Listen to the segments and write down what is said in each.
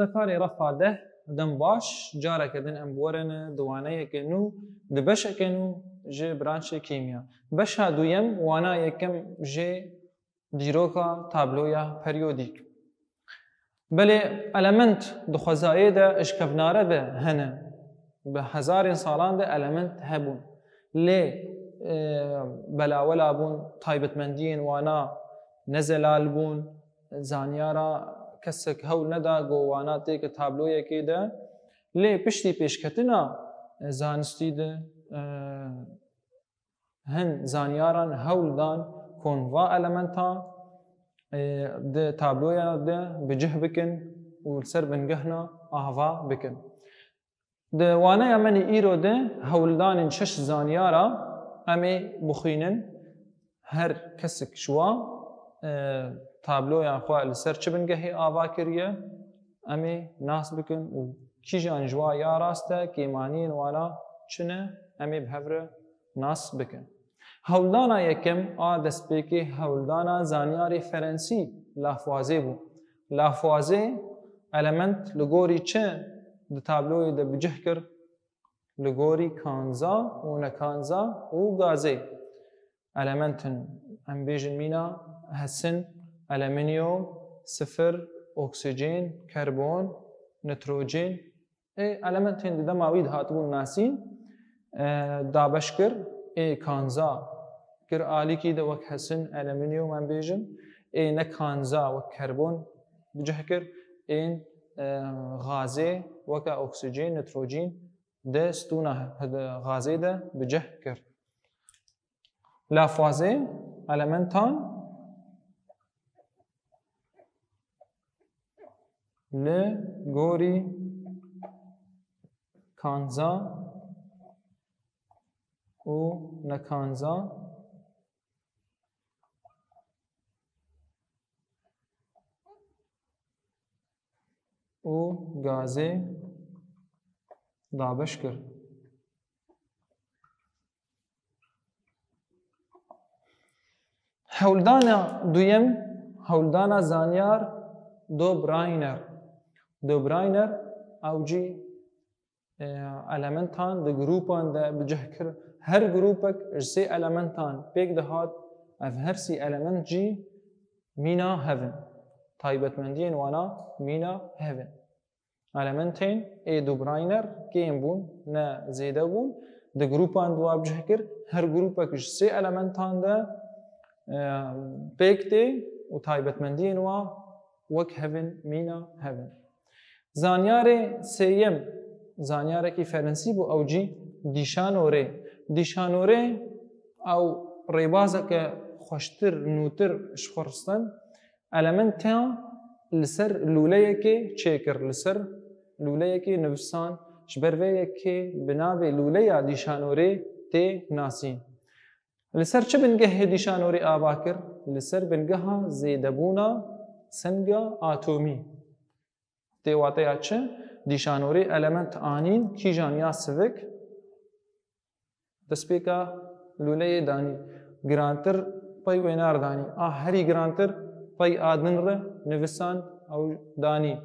ڕەوەندەکاری ڕەفادە دەم باش جارێکەدن ئەم بوەرەنە دووانەیەکەن و دبەشەکەن و ژێ برانچێ کیمیا. بەشا دووەم وأنا یەکەم ژێ دیرۆکە تابلۆیە پەریۆدیک بەێ ئەلەمنت دخوازایێدا ئشکەڤنارە بە هەنە. بە هزارین ساڵان دە ئەلەمنت هەبوون. لێ بەلاوەلا بوون تایبەتمەندیین وأنا نەزەلال بوون زانیارە کەسێک هەول نەدا گۆوانە تێکە تابلۆیەکێدا لێ پشتی پێشکەتنا زانستی هەن زانیاران هەولدان کۆنڤ ئەلەمەنتان تابلۆیە بجه بکن و سەر بنگەهنا ئاوا بکن. وانەیە منی ئیرۆ دە هەولدانین شش زانیارە ئەمێ بخوێنن هەر کەسێک شووە تابلۆیان خوا لەسەر چ بنگەهی ئاوا کردە ئەمێ ناس بکن و کیژان ژوا یا ڕاستە کێمانین وانە چنە ئەمێ بهەورە ناس بکن. هەولدانا یەکەم ئا دەستپێکی هەولدانا زانیاری فەرەنسی لافوازێ بوو. لافوازێ ئەلەمەند لە گۆری چه di tabloyê de bicih kir li gorî kanza û nekanza û gazê elementin em bêjin ألمنيوم صفر أكسجين كربون نتروجين. اي ألمنتين آه، إيه، ده ماويد هاتون ناسين دابشكر اي كانزا كر آليكي ده وك حسن ألمنيوم أمبيجن اي نكانزا وك كربون بجهكر اين غازي وك أكسجين نتروجين ده ستونة غازي ده بجهكر لا فازي ألمنتان. ل گوری کانزا او نکانزا او گازه دابش کرد هولدان دویم هولدان زانیار دو براینر. دوبراينر أو جي آه، المنتان دو جروبان ده بجهكر هر جروبك جسي المنتان بيك ده هات اف هر سي المنت جي مينا هافن طيبت مندين وانا مينا هافن المنتين اي دوبراينر كيم بون نا زيدا بون. دو جروبان دو بجهكر هر جروبك جسي المنتان ده بيك ده وطيبت مندين و وك هافن مينا هافن زانیار سیم زانیارێکی فەرەنسی بوو ئەو جی دیشانۆرێ دیشانۆرێ ئەو ڕێبازەکە خۆشتر نووتر شخۆستن ئەلەمەندتا لەسەر لولەیەکێ چێکرد لەسەر لولەیەکی نووسان ژبەرڤەیەکێ بناابێ لولەیە دیشانۆرێ تێ ناسین لەسەر چ بنگەهێ دیشانۆری ئابا کرد؟ لەسەر بنگەها زێدەبوونا سنگە ئاتۆمی bingeha zêdebûna senga atomî. Tê wateya çi dîşanorê element anîn kîjan ya sivik destpêka lûleyê danî girantir pey wênar danî a herî girantir پی ئادن ڕە نووسان ئەو دانی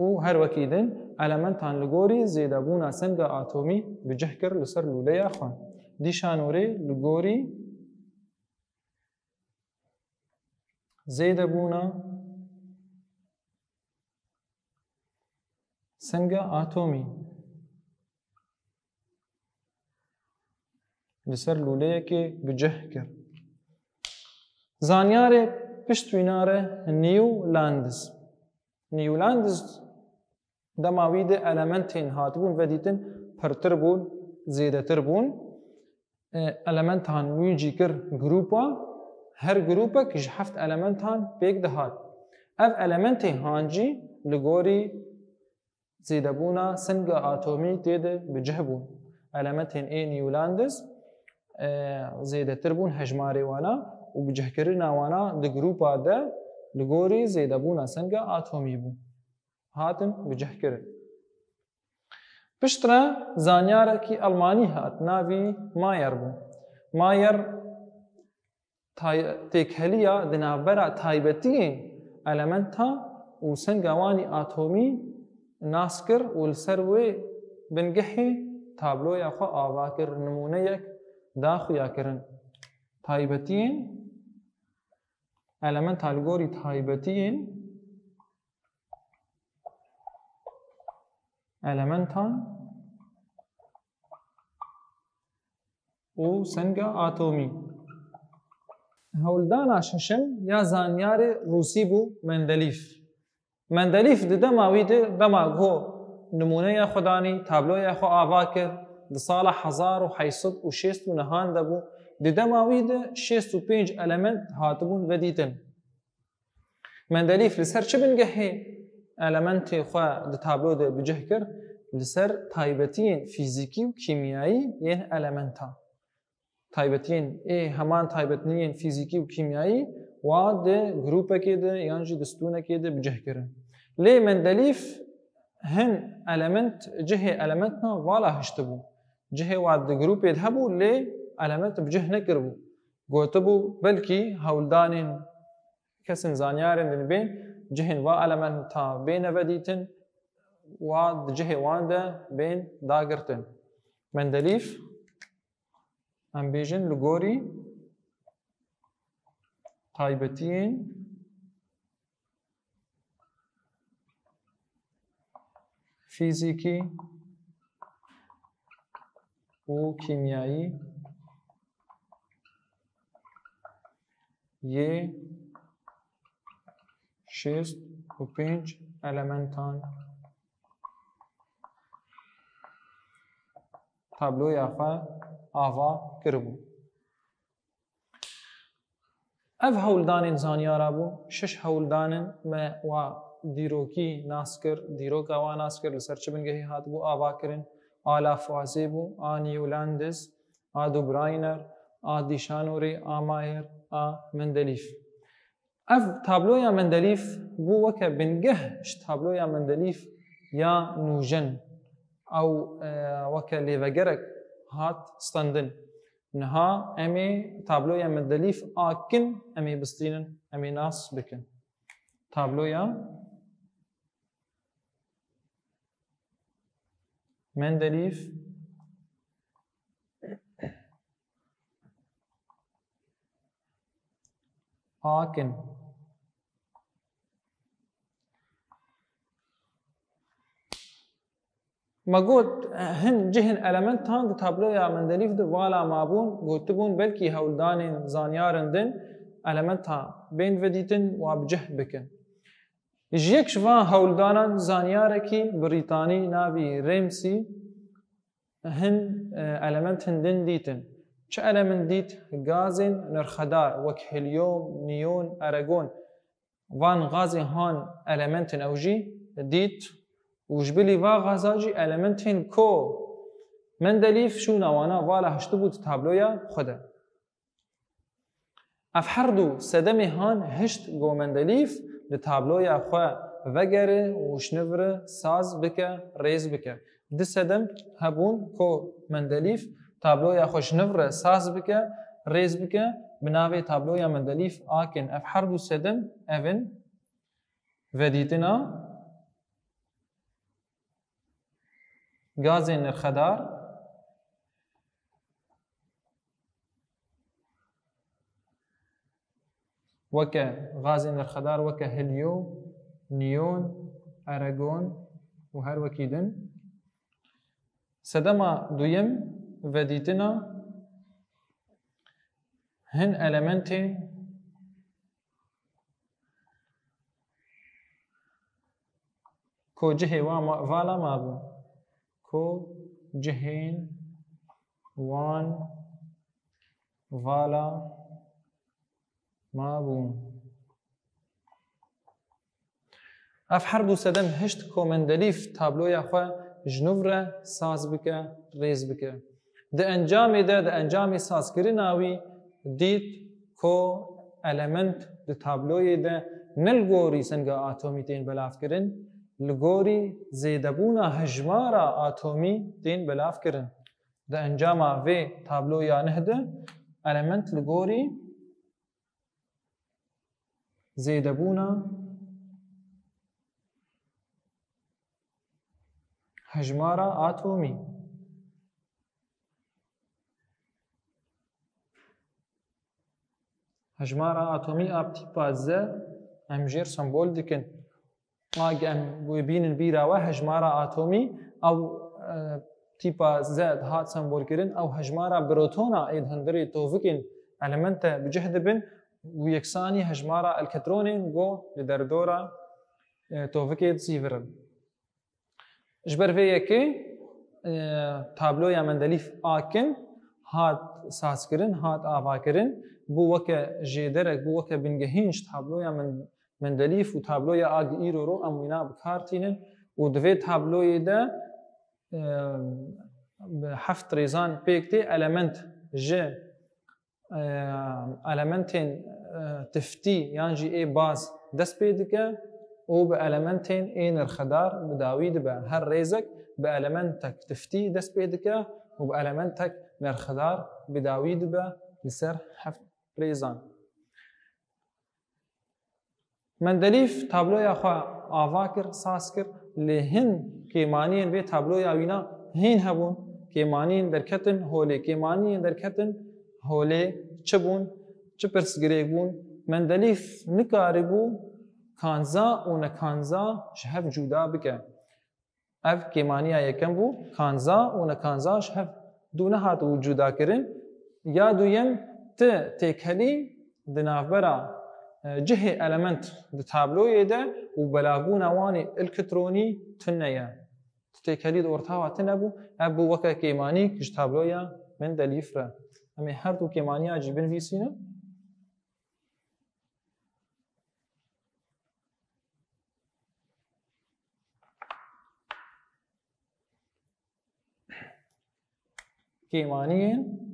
و هەروەکیدن ئەلەمەندان لە گۆری زێدەبوونا سنگە ئاتۆمی بجه کرد لەسەر لولەیە خوان دیشانۆرێ لە گۆری زێدەبوونا سنگە ئاتۆمی لەسەر څنګه اتمی لسر لوله که بجه کرد. زانیار پشتوینار نیولندز نیولندز دماوید المنتین هات بون و دیتن پرتر بون زیده تر بون. المنت هان ویجی کر گروپا. هر گروپا کش هفت المنت هان بیگ دهات. اف المنت هانجی لگوری زیدبونا څنګه اتومي د بجهبون علامتين اي نيولاندز زیده تربون هجماري وانا وبجه کرنا وانا د ګروپا ده لګوري زیدبونا څنګه اتومي بو هاتن بجه کرن پشترا زانیار کی المانی هات ناوی مایر بو مایر تکهلیا دنابرا تایبتیین علمنت ها و سنگوانی اتومی ناس کرد و لسر وی بنگحی تابلو یا خو آوا کرد نمونه یک داخو یا کرن. تایبتین المنت الگوری تایبتین المنتان و سنگا آتومی هولدانا ششم یا زانیار روسی بو مندلیف. مندلیف دی دما وی دی دما گو نمونه خودانی تابلوی خو آوا کرد دی سال 1806 و نهان دبو دی دما وی دی 65 المنت هاتبون و دیتن مندلیف لسر چه بنگهی المنت خو دی تابلو دی بجه کرد لسر تایبتین فیزیکی و کیمیایی یه المنتا تایبتین ای همان تایبتین فیزیکی و کیمیایی و ده گروپ کده یانجی دستونة کده بجه کرن لی مندلیف هن الیمنت جه الیمنت نا والا هشت بو جه و ده گروپ ده بو لی الیمنت بجه نکر بو گوت بو بلکی هولدانین کسن زانیارن دن بین و الیمنت ها بین ودیتن و ده جه وان ده بین داگرتن مندلیف تایبتین فیزیکی. و کیمیایی. یه. شست. و پنج. المنتان. تابلوی اول آوا. کرمو ئەف هەولدان ئینسانیارا بوو شش هەولدانن مە وا دیرۆکی ناسکرد دیرۆکەوا ناسکرد لەسەر چ بنگەهی هاتبوو ئاواکردن ئالا فازێ بوو ئانیولندز ئادوبراینەر ئادیشانۆری ئامایر ئا مندەلیف. ئەف تابلۆیان مندەلیف بوو وەکە بنگەه تابلۆیان مندەلیف یا نوژەن ئەو وەکە لێڤەگەرێک هات ستندن نها امي تابلويا مدليف آكن امي بستينن امي ناس بكن. تابلويا مندليف. آكن. ما قلت هن جهن element هنگ تابلو يا مندليف دو والا ما بون قلت بون بلكي هول دانين زانيارن دن element ها. بين فديتن وابجه بكن جيك شفا هول دانان زانياركي بريطاني نابي ريمسي هن element هن دن ديتن چه element ديت غازين نرخدار وك هليوم نيون ارغون وان غازي هان element اوجي ديت وجبلي va غازاجي Mendelîf şû nawana vala hiştibû di tabloya xwe de. Ev her du sedemê han hişt got Mendelîf li tabloya xwe vegere û şnivre saz bike rêz bike. Di sedem hebûn ko Mendelîf tabloya xwe şnivre saz bike rêz bike bi navê tabloya Mendelîf akin غازي الخدار وك غازي الخدار وك هليو نيون أراغون وهر وكيدن سدما دويم وديتنا هن ألمنتي كوجه وما فالا ما بو جهین وان والا مابون اف هر دو سدم هشت کومندلیف تابلویا خو جنوبره ساز بکه ریز بکه. د انجام ده د انجام سازکریناوی دیت کو element د تابلوی ده. نلگوری سنگا اتمی تین بلاف کرن لگوری زیدبون هجمار آتومی دین بلاف کرن ده انجام وی تابلو یا نهده element لگوری زیدبون هجمار آتومی هجمار آتومی اب تیپا زه امجیر سمبول دیکن ام بینن بیرا و هجمارا آتومی أو تیپا زد هات سمبول کرن أو هجمارا بروتونا ايد هندري توفكين المنت بجهد بن ويكساني هجمارا الكترونين جو لدردورا توفكيد سيفرن جبر في يكي تابلو يا مندليف آكن هات ساسكرن هات آفاكرن بو وكا جيدرك بو وكا بنجهينش تابلو يا من مندليف و تابلويا آگ ايرو رو وينا بكارتينن و دوي تابلوي ده حفت ريزان بيكتي المنت ج المنتين تفتي يانجي اي باز دس بيدك و بألمنتين اين الخدار بداوي دبا هر ريزك بألمنتك تفتي دس بيدك و بألمنتك نرخدار بداوي دبا لسر حفت ريزان مندلیف تابلۆی خوا ئاوا کرد ساس کرد لێ هند کێمانیان بێ تابلۆی ئاوینا هین هەبوون کێمانین دەرکەتن هۆلێ کێمانیان دەرکەتن هۆلێ چ بوون چ پرسگرێک بوون مندلیف نکاری بوو کانزا و نەکانزا شهب جودا بکە ئەف کێمانیا یەکەم بوو کانزا و نەکانزا شهب دوو نەهات و جوداکردن یا دووەم ت تێکەلی دناافبەرە جهه المنت تابلو ده وبلاغونا واني الكتروني تنيا تتكليد ورتاوا تنبو ابو وكا كيماني تابلويا من دليفرا امي هر دو جيبن فيسينا كيمانيين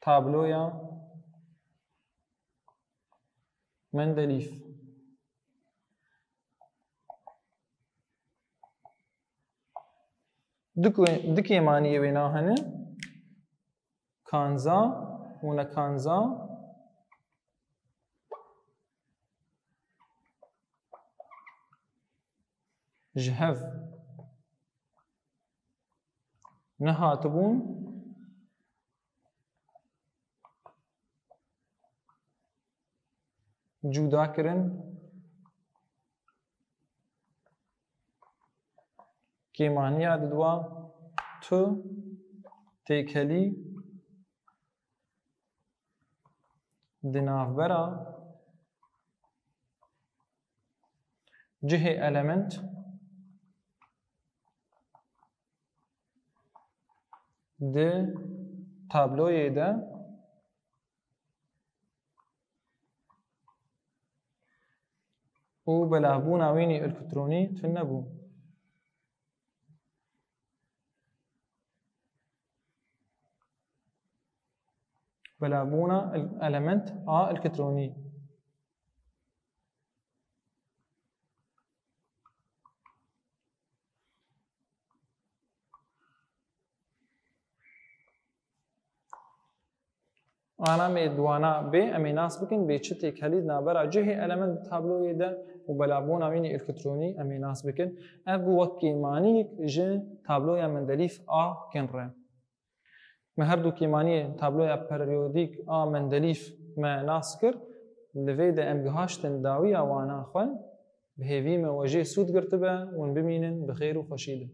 تابلویا مندلیف؟ دکی معنی وینا هنه. کانزا و نکانزا جهف. نهاتبون. جدا کرن. کیمانی یاد دو تو. تیکلی. دنافبرا جه المنت د. تابلوی ده. De و بلعبونا ويني إلكتروني تنبو بلعبونا الالمنت آ إلكتروني. أنا مي دوانا بي امي ناس بكن بي تشتي كليد نابرا جهي المنت تابلو يدا وبلعبونا ميني الكتروني امي ناس بكن ابو وكي ماني جي تابلو يا مندليف ا كنرا ما هردو كيماني تابلو يا بريوديك ا مندليف ما ناسكر لفيدا ام جهاشتن داوية وأنا خوان بهيفي ما وجه سود قرتبه ون بمينن بخير وخشيده